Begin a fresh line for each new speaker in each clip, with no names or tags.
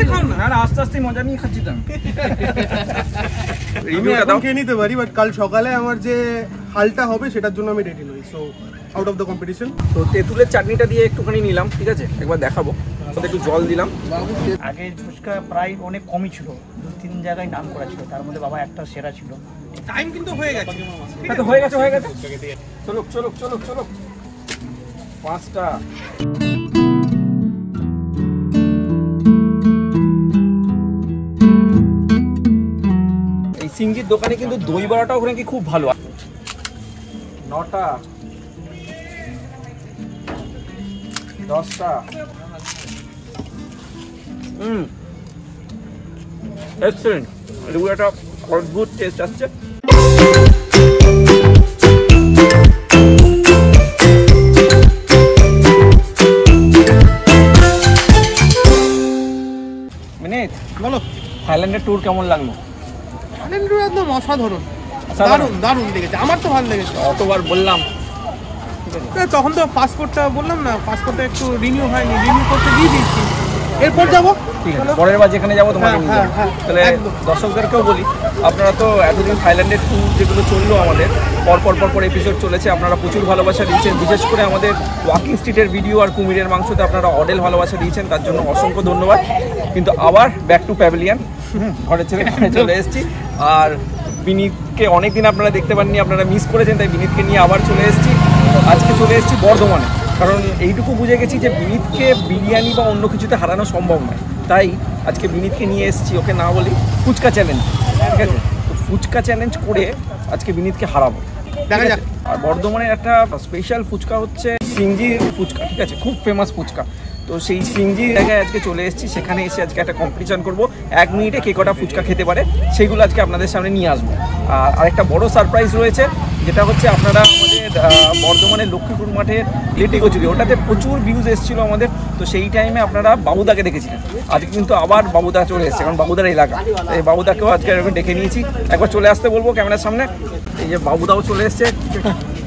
আস্তে খাও না।
না আস্তে আস্তে মজা নিয়ে খাচ্ছি তো রিভিউটা দাও।
খেয়ে নিতে পারি বাট কাল সকালে আমার যে হালটা হবে সেটার জন্য আমি রেডি নই so out of the competition
তো তেঁতুলের চাটনিটা দিয়ে একটুখানি নিলাম ঠিক আছে? একবার দেখাবো। ওতে একটু জল দিলাম।
আগে ফুচকা প্রায় অনেক কমই ছিল। দু তিন জায়গায় নাম করা ছিল। তার মধ্যে বাবা একটা সেরা ছিল।
টাইম কিন্তু হয়ে গেছে।
হ্যাঁ তো হয়ে গেছে হয়ে গেছে। চলো চলো চলো চলো। পাঁচটা। সিঙ্গির দোকানে কিন্তু দই বড়াটা ওখানে কি খুব ভালো। নটা। দশটা। হুম। এক্সেলেন্ট এগুলো একটা অদ্ভুত টেস্ট আসছে। মিনিট,
বলো
থাইল্যান্ডের ট্যুর কেমন লাগল?
আনন্দ একদম অসাধারণ? দারুণ দারুণ লেগেছে। আমার তো ভালো লেগেছে।
অতবার বললাম।
তখন তো পাসপোর্টটা বললাম না পাসপোর্টটা একটু রিনিউ হয়নি রিনিউ করতে দিয়ে দিচ্ছি এরপর যাব?
ঠিক আছে
চলো।
পরের বার যেখানে যাব তোমাকে
হ্যাঁ, হ্যাঁ,
তাহলে
একদম।
দর্শকদেরকেও বলি আপনারা তো এতদিন থাইল্যান্ডের ট্যুর যেগুলো চলল আমাদের, পর পর পর পর এপিসোড চলেছে, আপনারা প্রচুর ভালোবাসা দিয়েছেন। বিশেষ করে আমাদের ওয়াকিং স্ট্রিটের ভিডিও আর কুমিরের মাংসতে আপনারা অডেল ভালোবাসা দিয়েছেন, তার জন্য অসংখ্য ধন্যবাদ। কিন্তু আবার ব্যাক টু প্যাভিলিয়ান ঘরে ছেড়ে ঘরে চলে এসেছি। আর বিনীতকে অনেকদিন আপনারা দেখতে পাননি, আপনারা মিস করেছেন, তাই বিনীতকে নিয়ে আবার চলে এসেছি। আজকে চলে এসেছি বর্ধমানে। কারণ এইটুকু বুঝে গেছি যে বিনীতকে বিরিয়ানি বা অন্য কিছুতে হারানো সম্ভব নয়। তাই আজকে বিনীতকে নিয়ে এসেছি, ওকে না বলি, ফুচকা চ্যালেঞ্জ ঠিক আছে? তো ফুচকা চ্যালেঞ্জ করে আজকে বিনীতকে হারাবো।
দেখা যাক।
আর বর্ধমানের একটা স্পেশাল ফুচকা হচ্ছে সিঙ্গির ফুচকা ঠিক আছে? খুব ফেমাস ফুচকা। তো সেই সিঙ্গি জায়গায় আজকে চলে এসেছি সেখানে এসে আজকে একটা কম্পিটিশন করব। এক মিনিটে কে কটা ফুচকা খেতে পারে সেগুলো আজকে আপনাদের সামনে নিয়ে আসব। আর আরেকটা বড় সারপ্রাইজ রয়েছে যেটা হচ্ছে আপনারা বর্ধমানের লক্ষ্মীপুর মাঠের লেটে কচুরি ওটাতে প্রচুর ভিউজ এসেছিল আমাদের তো সেই টাইমে আপনারা বাবুদাকে দেখেছিলেন। আজকে কিন্তু আবার বাবুদা চলে এসেছে কারণ বাবুদার এলাকা। এই বাবুদাকেও আজকে এরকম ডেকে নিয়েছি। একবার চলে আসতে বলব ক্যামেরার সামনে। এই যে বাবুদাও চলে এসেছে।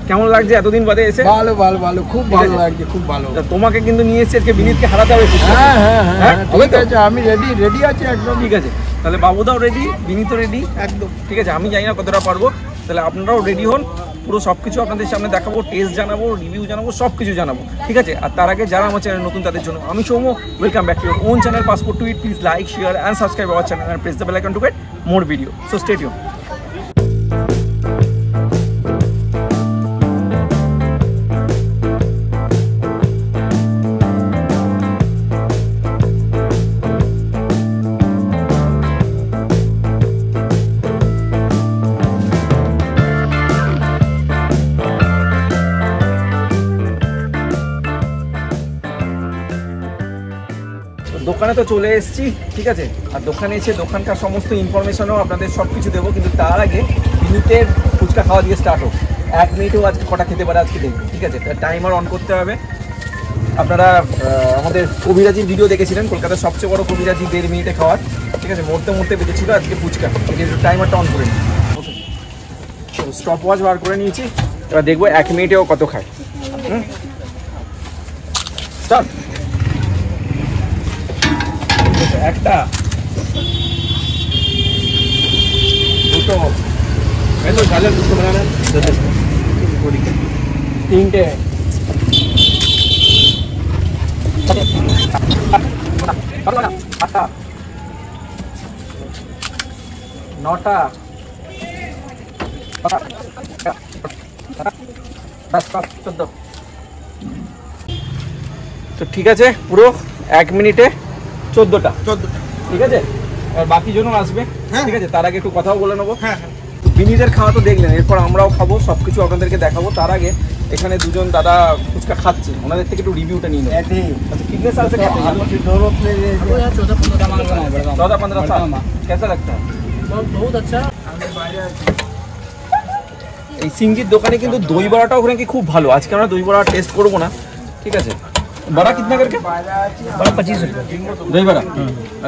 কেমন লাগছে এতদিন বাদে এসে?
ভালো ভালো ভালো খুব ভালো। লাগছে খুব ভালো।
তোমাকে কিন্তু নিয়ে এসেছি আজকে বিনীতকে হারাতে হবে।
হ্যাঁ হ্যাঁ হ্যাঁ
হ্যাঁ,
ঠিক আছে আমি রেডি রেডি আছি একদম।
ঠিক আছে। তাহলে বাবুদাও রেডি বিনীতও রেডি
একদম।
ঠিক আছে আমি জানি না কতটা পারব। তাহলে আপনারাও রেডি হন। পুরো সব কিছু আপনাদের সামনে দেখাবো টেস্ট জানাব রিভিউ জানাব সব কিছু জানাব, ঠিক আছে? আর তার আগে যারা আমার চ্যানেল নতুন, তাদের জন্য আমি Soum welcome back to own channel passport to eat please like share and subscribe our channel press the bell icon to get more video so state দোকানে তো চলে এসেছি, ঠিক আছে? আর দোকানে এসে দোকানকার সমস্ত ইনফরমেশনও আপনাদের সব কিছু দেবো, কিন্তু তার আগে মিনিটের ফুচকা খাওয়া দিয়ে স্টার্ট হোক। এক মিনিটেও আজকে কটা খেতে পারে আজকে দেখব, ঠিক আছে? টাইমার অন করতে হবে। আপনারা আমাদের কবিরাজির ভিডিও দেখেছিলেন, কলকাতার সবচেয়ে বড় কবিরাজি দেড় মিনিটে খাওয়ার, ঠিক আছে? মরতে মরতে বেঁচেছিল আজকে ফুচকা। টাইমারটা অন করে নিই স্টপ ওয়াচ বার করে নিয়েছি, এবার দেখব এক মিনিটেও কত খায়। হুম? স্টার্ট একটা। দুটো। এই তো ঝালের দুটো তিনটে। আটটা নটা তো ঠিক আছে, পুরো এক মিনিটে চোদ্দটা।
চোদ্দটা।
ঠিক আছে? আর বাকি জন্য আসবে।
হ্যাঁ।
ঠিক আছে? তার আগে একটু কথাও বলে নেব।
হ্যাঁ হ্যাঁ।
বিনিদের খাওয়া তো দেখলেন এরপর আমরাও খাব সব কিছু আপনাদেরকে দেখাবো। তার আগে এখানে দুজন দাদা ফুচকা খাচ্ছে ওনাদের থেকে একটু রিভিউটা নিয়ে নেব।
চৌদহ
আচ্ছা, পনেরো সাল।
কেসা লাগতা
এই সিঙ্গির দোকানে কিন্তু দই বড়াটা ওখানে কি খুব ভালো। আজকে আমরা দই বড়া টেস্ট করব না। ঠিক আছে? बड़ा कितना करके
বড় পঁচিশ রুপিয়া
दही बड़ा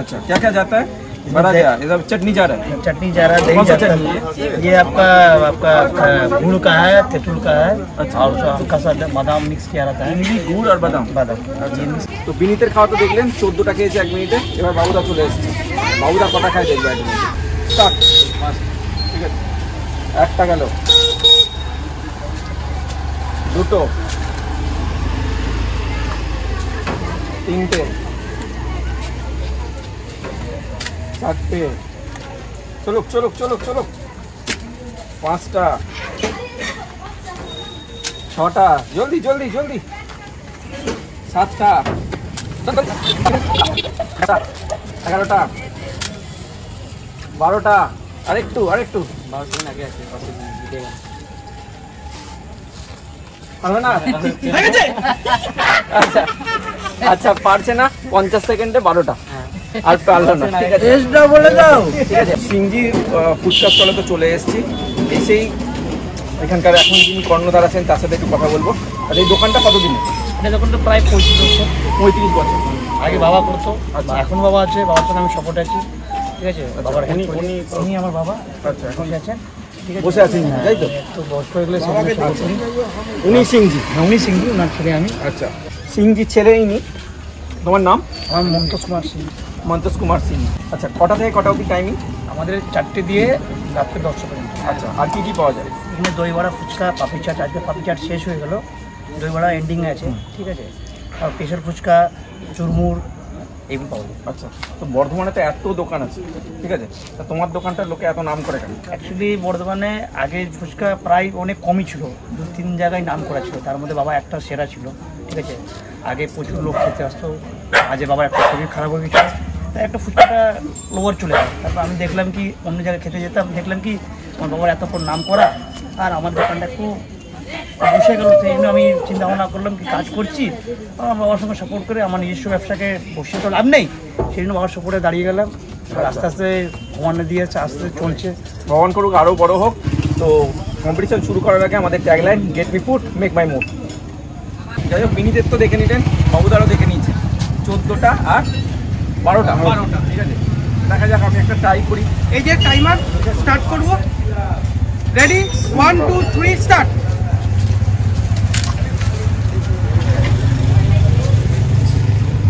अच्छा क्या क्या जाता है बड़ा क्या ये सब चटनी जा रहा है
चटनी जा रहा है दही
कौन सा
जाता
चटनी
है ये आपका आपका अ, गुड़ का है तेतुल का है और उसमें हल्का सा बादाम मिक्स किया रहता है
ইমলি গুড় আর বাদাম
बादाम ये mix
তো বিনীতের খাওয়া তো দেখলেন চোদ্দোটা খেয়েছে এক মিনিটে এবার বাবুদা চলে এসেছে বাবুদা কটা খায় দেখবে এক মিনিটে স্টার্ট ঠিক আছে একটা গেল দুটো তিনটে। চারটে। চলুক চলুক চলুক চলুক। পাঁচটা। ছটা। জলদি জলদি জলদি। সাতটা। এগারোটা। বারোটা। আরেকটু আরেকটু। পারবে না? আচ্ছা। আচ্ছা পারছে না। পঞ্চাশ সেকেন্ডে বারোটা। আর পারল না। ঠিক আছে।
বলে দাও।
ঠিক আছে সিংজি ফুচকা স্টলে তো চলে এসেছি। এসেই এখানকার এখন যিনি কর্ণধার আছেন তার সাথে একটু কথা বলব। আর এই দোকানটা কতদিন
এটা তো প্রায় পঁয়ত্রিশ বছর।
পঁয়ত্রিশ বছর।
আগে বাবা করতো
আচ্ছা।
এখন বাবা আছে বাবার সঙ্গে আমি সাপোর্ট আছি। ঠিক আছে? বাবার
উনি উনি
উনি আমার বাবা।
আচ্ছা এখন
ঠিক আছে?
বসে আছেন তাই তো?
একটু বয়স্ক হয়ে গেলে
উনি সিংজি
হ্যাঁ, উনি সিংহি ওনার ছেলে আমি।
আচ্ছা। সিংজি ছেলে ইনি তোমার নাম?
আমার মন্তোষ কুমার সিং।
মন্তোষ কুমার সিং। আচ্ছা কটা থেকে কটা অবধি টাইমিং
আমাদের চারটে দিয়ে রাত্রে দশটা পর্যন্ত।
আচ্ছা আর কি কি পাওয়া যায়?
এখানে দই বড়া ফুচকা পাপড়ি চাট আজকে পাপড়ি চাট শেষ হয়ে গেল। দই বড়া এন্ডিং আছে ঠিক আছে? আর প্রেশার ফুচকা চুরমুর এগুলো পাওয়া যায়।
আচ্ছা তো বর্ধমানে তো এত দোকান আছে ঠিক আছে? তা তোমার দোকানটার লোকে এত নাম করে কেন?
অ্যাকচুয়ালি বর্ধমানে আগে ফুচকা প্রায় অনেক কমই ছিল। দু তিন জায়গায় নাম করা ছিল। তার মধ্যে বাবা একটা সেরা ছিল। ঠিক আছে আগে প্রচুর লোক খেতে আসতো, আজে বাবার একটা শরীর খারাপ হয়ে গেছিল তাই একটা ফুচকাটা লোয়ার চলে গেল। তারপর আমি দেখলাম কি, অন্য জায়গায় খেতে যেতাম, দেখলাম কি, আমার বাবার এতক্ষণ নাম করা আর আমার দোকানটা একটু বসে গেল। সেই জন্য আমি চিন্তা ভাবনা করলাম কি, কাজ করছি। আমার বাবার সঙ্গে সাপোর্ট করে আমার নিজস্ব ব্যবসাকে বসে তো লাভ নেই। সেই জন্য বাবার সাপোর্টে দাঁড়িয়ে গেলাম। আস্তে আস্তে ভগবানে দিয়েছে আস্তে চলছে।
ভগবান করুক আরও বড় হোক। তো কম্পিটিশন শুরু করার আগে আমাদের tagline get me food make my mood যাই হোক বিনীতের তো দেখে নিলেন বাবুদারও দেখে নিয়েছে। চোদ্দোটা আর বারোটা।
বারোটা।
ঠিক আছে। দেখা যাক আমি একটা ট্রাই করি।
এই যে টাইমার স্টার্ট করব। Ready one two three start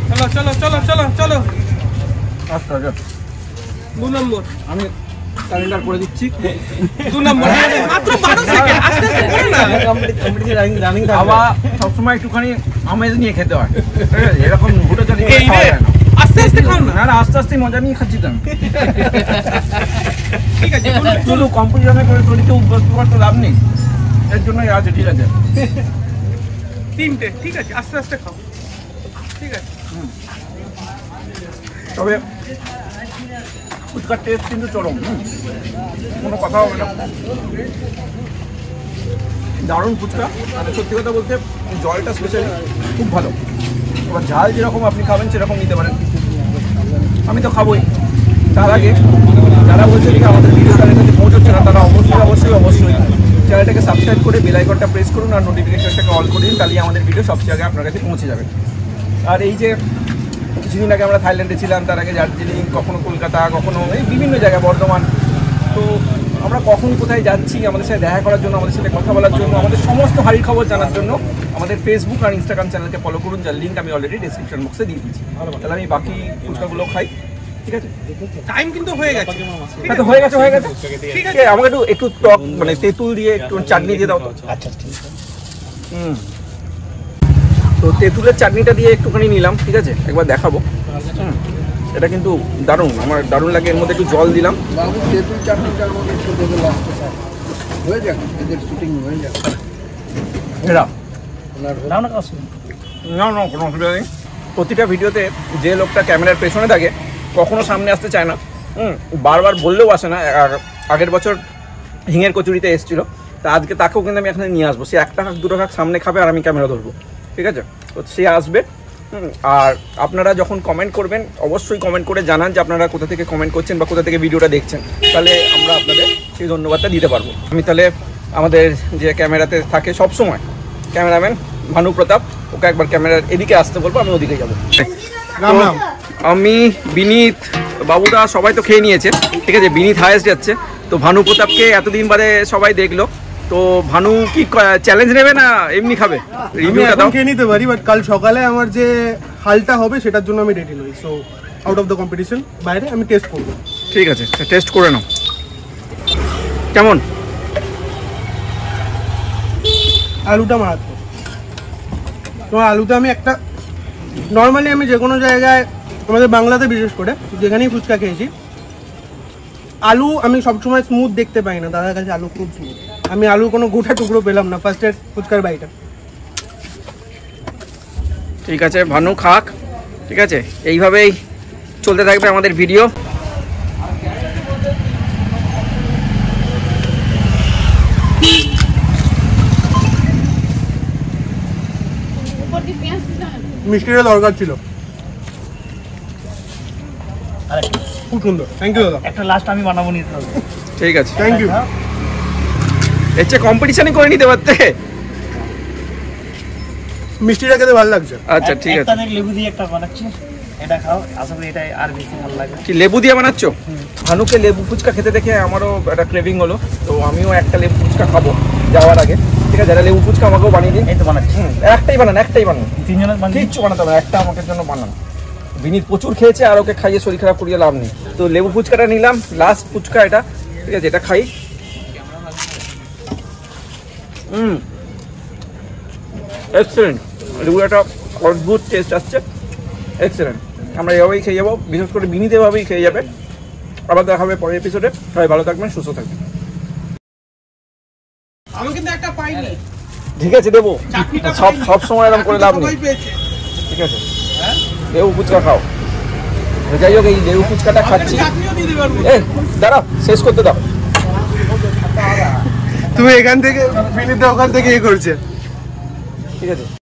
চলো চলো চলো চলো চলো।
আচ্ছা আচ্ছা
দু নম্বর।
আমি ক্যালেন্ডার করে দিচ্ছি।
দু নম্বর। মাত্র বারো সেকেন্ড আস্তে আস্তে করো না।
খাওয়া সবসময় একটুখানি আমেজ নিয়ে খেতে হয়। ঠিক আছে? এরকম হুটো চালি
এই রে আস্তে আস্তে খাও না।
আস্তে আস্তে মজা নিয়ে খাচ্ছি তো
ঠিক আছে
চলো কম্পিটিশনে করে উদ্বস্ত করতে লাভ নেই। এর জন্যই আছে ঠিক আছে।
তিনটে ঠিক আছে আস্তে আস্তে খাও। ঠিক আছে।
তবে ফুচকার টেস্ট কিন্তু চরম। কোনো কথা হবে না। দারুণ ফুচকা। আর সত্যি কথা বলতে জলটা স্পেশালি খুব ভালো। এবার ঝাল যেরকম আপনি খাবেন, সেরকম নিতে পারেন। আমি তো খাবোই। তার আগে যারা বলছে যে আমাদের ভিডিও তাদের কাছে পৌঁছচ্ছে না, তারা অবশ্যই অবশ্যই অবশ্যই চ্যানেলটাকে সাবস্ক্রাইব করে বেল আইকনটা প্রেস করুন আর নোটিফিকেশনটাকে অল করে দিন তাহলে আমাদের ভিডিও সবচেয়ে আগে আপনার কাছে পৌঁছে যাবে। আর এই যে কিছুদিন আগে আমরা থাইল্যান্ডে ছিলাম তার আগে দার্জিলিং কখনো কলকাতা কখনো এই বিভিন্ন জায়গায় বর্ধমান। তো আমরা কখন কোথায় যাচ্ছি আমাদের সাথে দেখা করার জন্য আমাদের সাথে কথা বলার জন্য আমাদের সমস্ত হারির খবর জানার জন্য আমাদের ফেসবুক আর ইনস্টাগ্রাম চ্যানেলকে ফলো করুন যার লিঙ্ক আমি অলরেডি ডিসক্রিপশন বক্সে দিয়ে দিচ্ছি তাহলে আমি বাকি ফুচকাগুলো খাই। ঠিক আছে?
টাইম কিন্তু হয়ে গেছে।
হ্যাঁ তো হয়ে গেছে হয়ে গেছে?
ঠিক আছে
আমাকে একটু একটু টক মানে তেঁতুল দিয়ে একটু চাটনি দিয়ে দাও। তো
আচ্ছা ঠিক আছে।
হুম। তো তেঁতুলের চাটনিটা দিয়ে একটুখানি নিলাম ঠিক আছে? একবার দেখাবো। হুম এটা কিন্তু দারুণ আমার দারুণ লাগে এর মধ্যে একটু জল দিলাম।
বাবু তেঁতুল চাটনিটার মধ্যে একটু হয়ে যাক এদের শুটিং হয়ে যাক।
এরা।
নাও না
না না কোনো অসুবিধা নেই। প্রতিটা ভিডিওতে যে লোকটা ক্যামেরার পেছনে থাকে কখনো সামনে আসতে চায় না। হুম বারবার বললেও আসে না। আগের বছর হিঙের কচুরিতে এসেছিল। তা আজকে তাকেও কিন্তু আমি এখানে নিয়ে আসব। সে একটা কাক দুটো কাক সামনে খাবে আর আমি ক্যামেরা ধরবো। ঠিক আছে? তো সে আসবে আর আপনারা যখন কমেন্ট করবেন অবশ্যই কমেন্ট করে জানান যে আপনারা কোথা থেকে কমেন্ট করছেন বা কোথা থেকে ভিডিওটা দেখছেন। তাহলে আমরা আপনাদের সেই ধন্যবাদটা দিতে পারব। আমি তাহলে আমাদের যে ক্যামেরাতে থাকে সব সময় ক্যামেরাম্যান ভানু প্রতাপ ওকে একবার ক্যামেরার এদিকে আসতে বলব আমি ওদিকে যাব। আমি বিনীত বাবুদা সবাই তো খেয়ে নিয়েছে ঠিক আছে? বিনীত হায়েস্ট যাচ্ছে। তো ভানু প্রতাপকে এতদিন বাদে সবাই দেখল। তো ভানু কি চ্যালেঞ্জ নেবে না এমনি খাবে? রিভিউটা দাও।
খেয়ে নিতে পারি বাট কাল সকালে আমার যে হালটা হবে সেটার জন্য আমি রেডি নই। So out of the competition বাইরে আমি টেস্ট করব।
ঠিক আছে টেস্ট করে নাও। কেমন?
আলুটা মারাত্মক। তোমার আলুতে আমি একটা নর্মালি আমি যে কোনো জায়গায় আমাদের বাংলাতে বিশেষ করে যেখানেই ফুচকা খেয়েছি আলু আমি সবসময় স্মুথ দেখতে পাই না। দাদার কাছে আলু খুব স্মুথ আমি আলুর কোনো গোটা টুকরো পেলাম না ফার্স্টের ফুচকার বাড়িটা।
ঠিক আছে ভানু খাক ঠিক আছে? এইভাবেই চলতে থাকবে আমাদের ভিডিও
মিষ্টিটা দরকার ছিল। খুব সুন্দর। থ্যাংক ইউ দাদা।
একটা লাস্ট আমি বানাবো নিতে হবে
ঠিক আছে।
থ্যাংক ইউ
এর চেয়ে কম্পিটিশনই করে নিতে পারতে।
মিষ্টিটা খেতে ভালো লাগছে।
আচ্ছা ঠিক আছে।
লেবু দিয়ে একটা বানাচ্ছি এটা খাও আশা করি এটাই আর বেশি ভালো লাগে
কি লেবু দিয়ে বানাচ্ছ? ভানুকে লেবু ফুচকা খেতে দেখে আমারও একটা ক্রেভিং হলো তো আমিও একটা লেবু ফুচকা খাব যাওয়ার আগে। ঠিক আছে যারা লেবু ফুচকা আমাকেও বানিয়ে দিন।
এই তো বানাচ্ছি।
হুম, একটাই বানান একটাই বানান।
তিনজনের বানিয়ে
কিচ্ছু বানাতে হবে একটা আমাকে জন্য বানান। বিনীত প্রচুর খেয়েছে আর ওকে খাইয়ে শরীর খারাপ করিয়ে লাভ নেই। তো লেবু ফুচকাটা নিলাম লাস্ট ফুচকা এটা। ঠিক আছে এটা খাই। হুম। এক্সেলেন্ট লেবু একটা অদ্ভুত টেস্ট আসছে। এক্সেলেন্ট আমরা এভাবেই খেয়ে যাব। বিশেষ করে বিনীত এভাবেই খেয়ে যাবে। আবার দেখা হবে পরের এপিসোডে সবাই ভালো থাকবেন সুস্থ থাকবেন।
আমি কিন্তু একটা পাইনি।
ঠিক আছে দেবো। সব। সব সময় এরকম করে লাভ নেই। ঠিক আছে। লেবু ফুচকা খাও। যাই হোক এই লেবু ফুচকাটা খাচ্ছি। এ দাঁড়াও শেষ করতে দাও।
তুমি এখান থেকে বিনীত ওখান থেকে ইয়ে করছে।
ঠিক আছে।